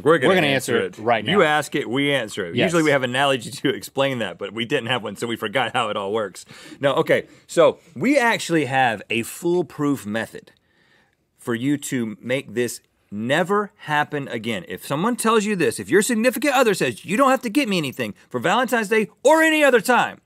We're gonna answer, answer it right now. You ask it, we answer it. Yes. Usually we have an analogy to explain that, but we didn't have one, so we forgot how it all works. No, okay. So we actually have a foolproof method for you to make this never happen again. If someone tells you this, if your significant other says you don't have to get me anything for Valentine's Day or any other time,